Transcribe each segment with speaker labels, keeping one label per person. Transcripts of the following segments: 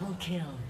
Speaker 1: double kill.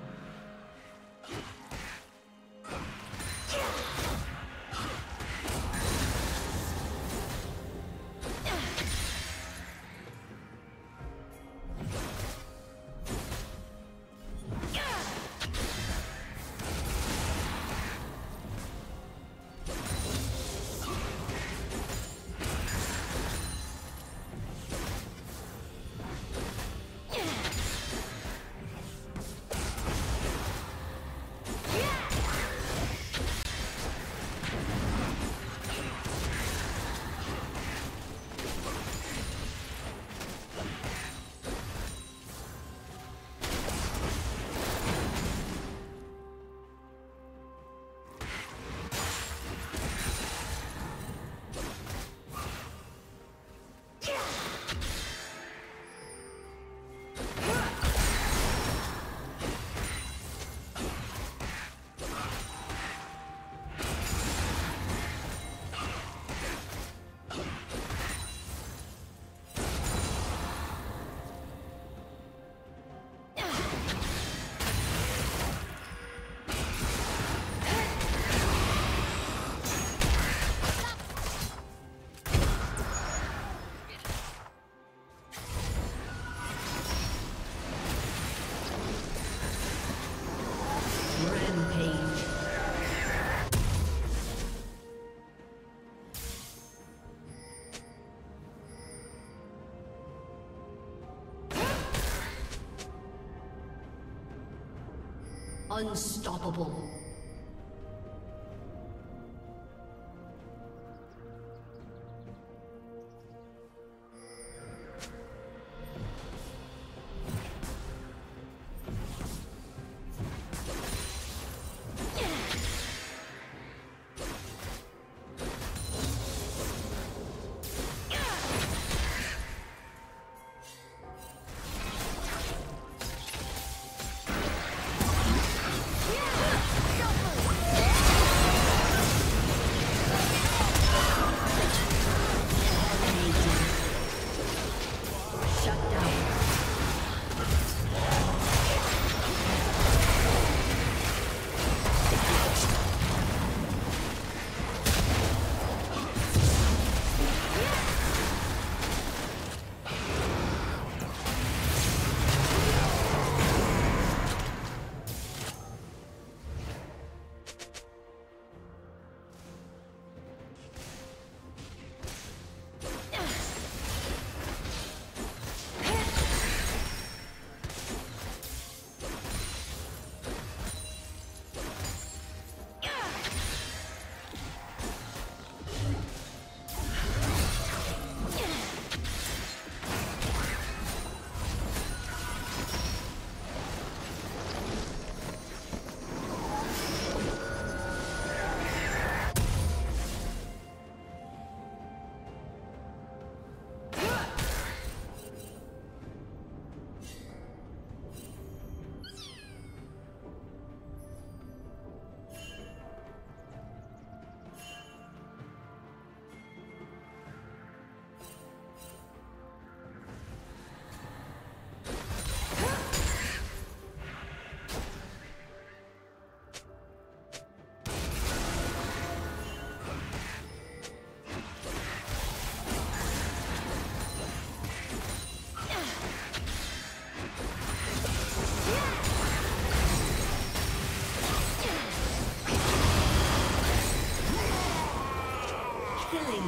Speaker 1: Unstoppable.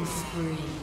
Speaker 1: Spree.